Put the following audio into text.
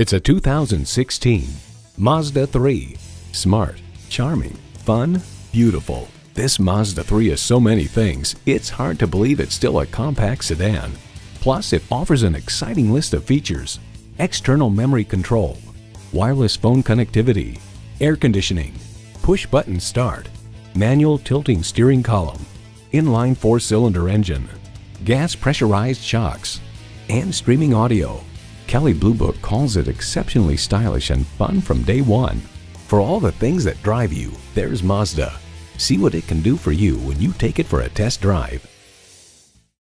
It's a 2016 Mazda 3. Smart, charming, fun, beautiful. This Mazda 3 is so many things, it's hard to believe it's still a compact sedan. Plus, it offers an exciting list of features. External memory control, wireless phone connectivity, air conditioning, push-button start, manual tilting steering column, inline four-cylinder engine, gas pressurized shocks, and streaming audio. Kelley Blue Book calls it exceptionally stylish and fun from day one. For all the things that drive you, there's Mazda. See what it can do for you when you take it for a test drive.